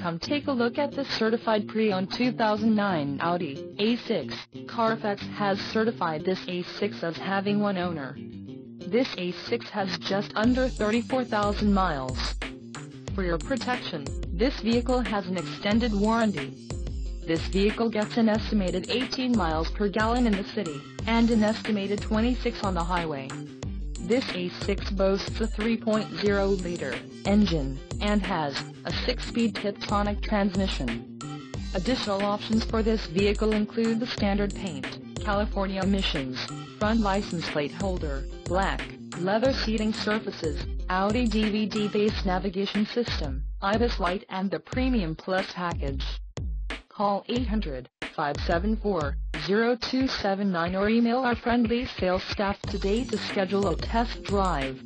Come take a look at this certified pre-owned 2009 Audi A6. Carfax has certified this A6 as having one owner. This A6 has just under 34,000 miles. For your protection, this vehicle has an extended warranty. This vehicle gets an estimated 18 miles per gallon in the city, and an estimated 26 on the highway. This A6 boasts a 3.0-liter engine, and has a 6-speed Tiptronic transmission. Additional options for this vehicle include the standard paint, California emissions, front license plate holder, black, leather seating surfaces, Audi DVD-based navigation system, Ibis White and the Premium Plus package. Call 800-574-0279 or email our friendly sales staff today to schedule a test drive.